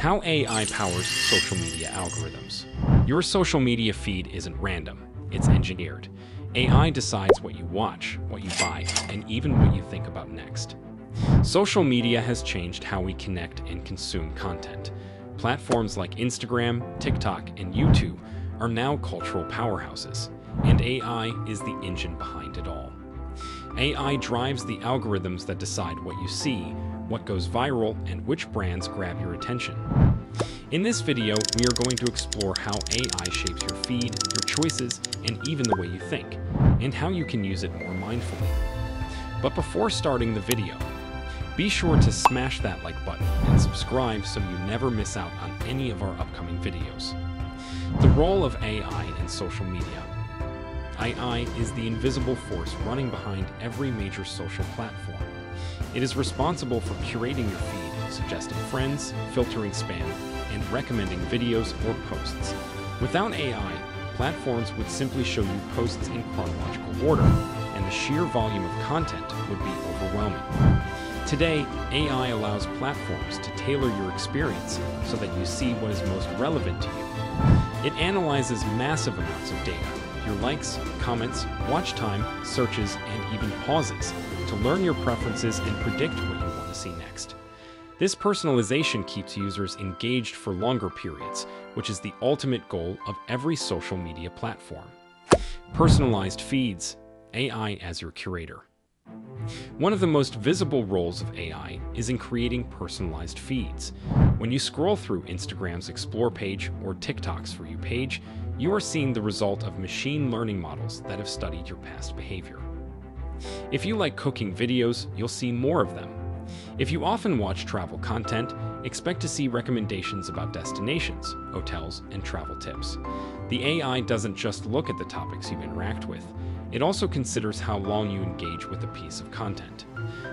How AI powers social media algorithms. Your social media feed isn't random, it's engineered. AI decides what you watch, what you buy, and even what you think about next. Social media has changed how we connect and consume content. Platforms like Instagram, TikTok, and YouTube are now cultural powerhouses, and AI is the engine behind it all. AI drives the algorithms that decide what you see, what goes viral, and which brands grab your attention. In this video, we are going to explore how AI shapes your feed, your choices, and even the way you think, and how you can use it more mindfully. But before starting the video, be sure to smash that like button and subscribe so you never miss out on any of our upcoming videos. The role of AI in social media. AI is the invisible force running behind every major social platform. It is responsible for curating your feed, suggesting friends, filtering spam, and recommending videos or posts. Without AI, platforms would simply show you posts in chronological order, and the sheer volume of content would be overwhelming. Today, AI allows platforms to tailor your experience so that you see what is most relevant to you. It analyzes massive amounts of data, your likes, comments, watch time, searches, and even pauses to learn your preferences and predict what you want to see next. This personalization keeps users engaged for longer periods, which is the ultimate goal of every social media platform. Personalized feeds, AI as your curator. One of the most visible roles of AI is in creating personalized feeds. When you scroll through Instagram's Explore page or TikTok's For You page, you are seeing the result of machine learning models that have studied your past behavior. If you like cooking videos, you'll see more of them. If you often watch travel content, expect to see recommendations about destinations, hotels, and travel tips. The AI doesn't just look at the topics you interact with, it also considers how long you engage with a piece of content.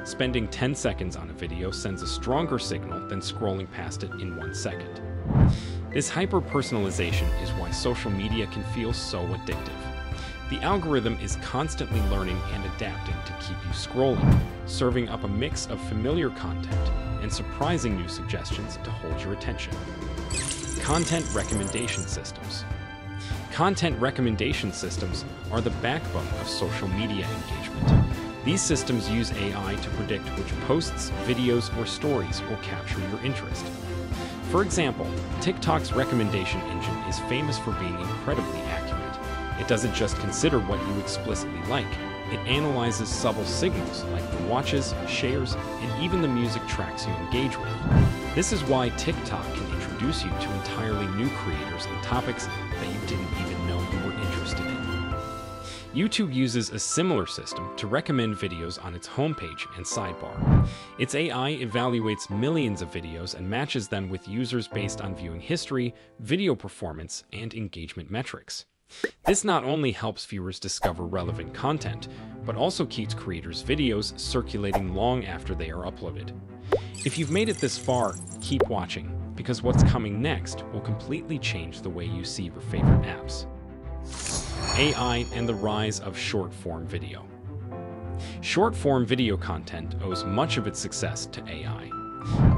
Spending 10 seconds on a video sends a stronger signal than scrolling past it in one second. This hyper-personalization is why social media can feel so addictive. The algorithm is constantly learning and adapting to keep you scrolling, serving up a mix of familiar content and surprising new suggestions to hold your attention. Content recommendation systems. Content recommendation systems are the backbone of social media engagement. These systems use AI to predict which posts, videos, or stories will capture your interest. For example, TikTok's recommendation engine is famous for being incredibly accurate. It doesn't just consider what you explicitly like, it analyzes subtle signals like the watches, shares, and even the music tracks you engage with. This is why TikTok can introduce you to entirely new creators and topics that you didn't even YouTube uses a similar system to recommend videos on its homepage and sidebar. Its AI evaluates millions of videos and matches them with users based on viewing history, video performance, and engagement metrics. This not only helps viewers discover relevant content, but also keeps creators' videos circulating long after they are uploaded. If you've made it this far, keep watching, because what's coming next will completely change the way you see your favorite apps. AI and the rise of short-form video. Short-form video content owes much of its success to AI.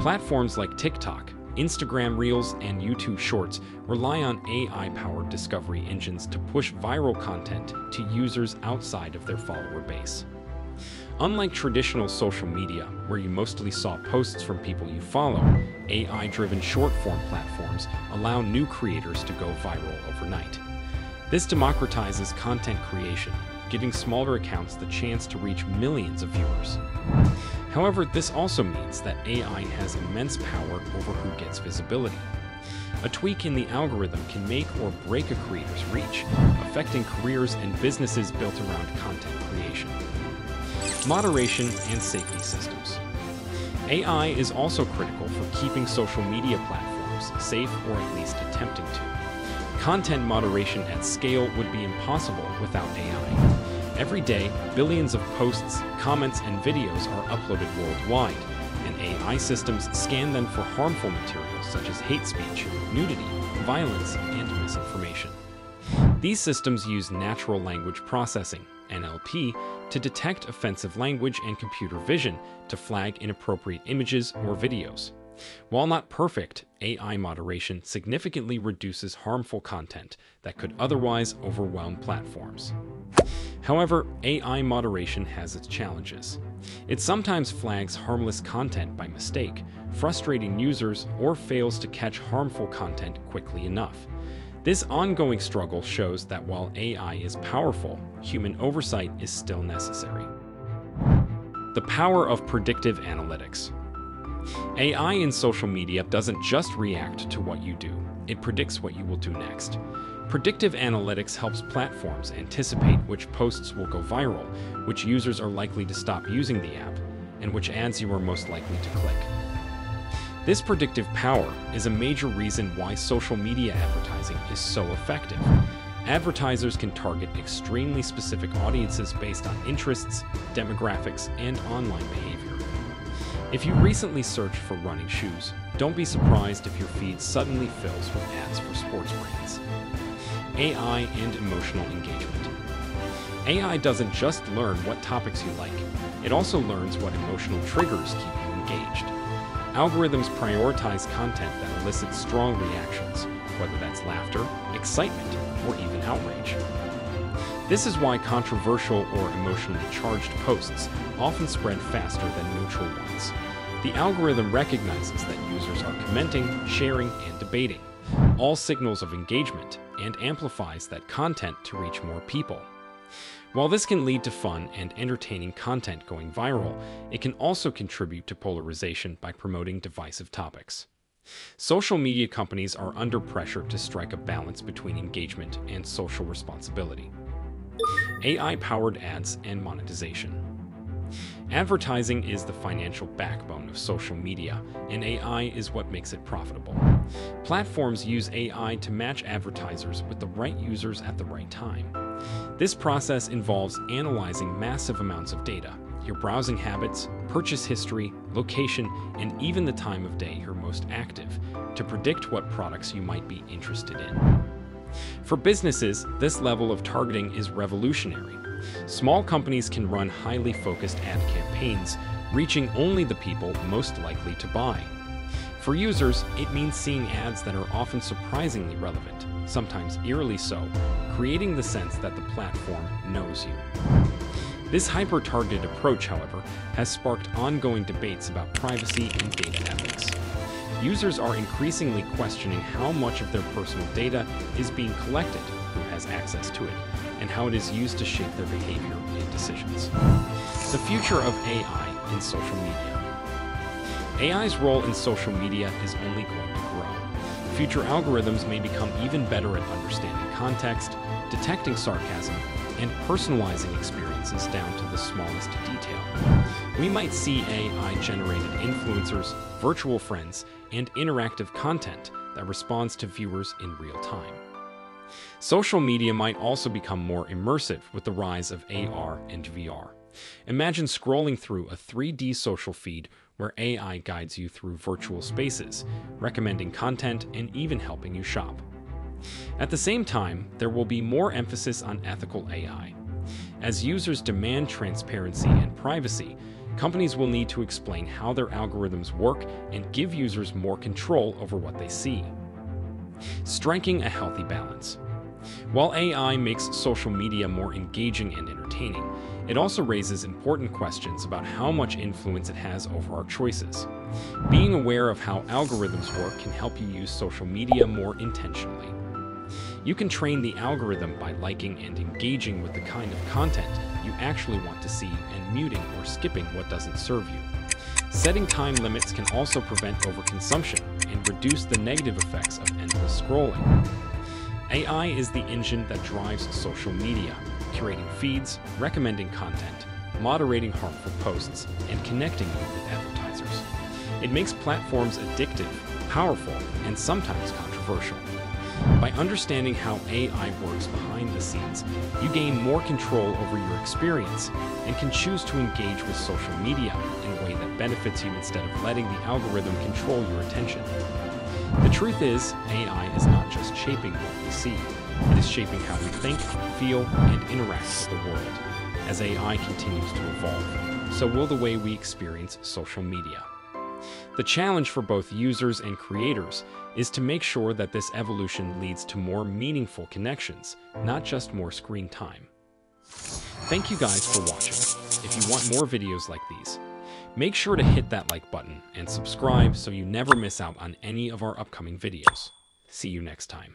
Platforms like TikTok, Instagram Reels, and YouTube Shorts rely on AI-powered discovery engines to push viral content to users outside of their follower base. Unlike traditional social media, where you mostly saw posts from people you follow, AI-driven short-form platforms allow new creators to go viral overnight. This democratizes content creation, giving smaller accounts the chance to reach millions of viewers. However, this also means that AI has immense power over who gets visibility. A tweak in the algorithm can make or break a creator's reach, affecting careers and businesses built around content creation moderation, and safety systems. AI is also critical for keeping social media platforms safe or at least attempting to. Content moderation at scale would be impossible without AI. Every day, billions of posts, comments, and videos are uploaded worldwide, and AI systems scan them for harmful materials such as hate speech, nudity, violence, and misinformation. These systems use natural language processing, NLP, to detect offensive language and computer vision to flag inappropriate images or videos. While not perfect, AI moderation significantly reduces harmful content that could otherwise overwhelm platforms. However, AI moderation has its challenges. It sometimes flags harmless content by mistake, frustrating users, or fails to catch harmful content quickly enough. This ongoing struggle shows that while AI is powerful, human oversight is still necessary. The power of predictive analytics. AI in social media doesn't just react to what you do, it predicts what you will do next. Predictive analytics helps platforms anticipate which posts will go viral, which users are likely to stop using the app, and which ads you are most likely to click. This predictive power is a major reason why social media advertising is so effective. Advertisers can target extremely specific audiences based on interests, demographics, and online behavior. If you recently searched for running shoes, don't be surprised if your feed suddenly fills with ads for sports brands. AI and emotional engagement. AI doesn't just learn what topics you like, it also learns what emotional triggers keep you engaged. Algorithms prioritize content that elicits strong reactions, whether that's laughter, excitement, or even outrage. This is why controversial or emotionally charged posts often spread faster than neutral ones. The algorithm recognizes that users are commenting, sharing, and debating, all signals of engagement, and amplifies that content to reach more people. While this can lead to fun and entertaining content going viral, it can also contribute to polarization by promoting divisive topics. Social media companies are under pressure to strike a balance between engagement and social responsibility. AI powered ads and monetization. Advertising is the financial backbone of social media, and AI is what makes it profitable. Platforms use AI to match advertisers with the right users at the right time. This process involves analyzing massive amounts of data, your browsing habits, purchase history, location, and even the time of day you're most active, to predict what products you might be interested in. For businesses, this level of targeting is revolutionary. Small companies can run highly focused ad campaigns, reaching only the people most likely to buy. For users, it means seeing ads that are often surprisingly relevant, sometimes eerily so, creating the sense that the platform knows you. This hyper targeted approach, however, has sparked ongoing debates about privacy and data ethics. Users are increasingly questioning how much of their personal data is being collected, who has access to it, and how it is used to shape their behavior and decisions. The future of AI in social media. AI's role in social media is only going to grow. Future algorithms may become even better at understanding context, detecting sarcasm, and personalizing experiences down to the smallest detail. We might see AI generated influencers, virtual friends, and interactive content that responds to viewers in real time. Social media might also become more immersive with the rise of AR and VR. Imagine scrolling through a 3D social feed where AI guides you through virtual spaces, recommending content and even helping you shop. At the same time, there will be more emphasis on ethical AI. As users demand transparency and privacy, companies will need to explain how their algorithms work and give users more control over what they see. Striking a healthy balance. While AI makes social media more engaging and entertaining, it also raises important questions about how much influence it has over our choices. Being aware of how algorithms work can help you use social media more intentionally. You can train the algorithm by liking and engaging with the kind of content you actually want to see and muting or skipping what doesn't serve you. Setting time limits can also prevent overconsumption and reduce the negative effects of endless scrolling. AI is the engine that drives social media, curating feeds, recommending content, moderating harmful posts, and connecting you with advertisers. It makes platforms addictive, powerful, and sometimes controversial. By understanding how AI works behind the scenes, you gain more control over your experience and can choose to engage with social media in a way that benefits you instead of letting the algorithm control your attention. The truth is, AI is not just shaping what we see, it is shaping how we think, feel, and interact with the world. As AI continues to evolve, so will the way we experience social media. The challenge for both users and creators is to make sure that this evolution leads to more meaningful connections, not just more screen time. Thank you guys for watching. If you want more videos like these, make sure to hit that like button and subscribe so you never miss out on any of our upcoming videos. See you next time.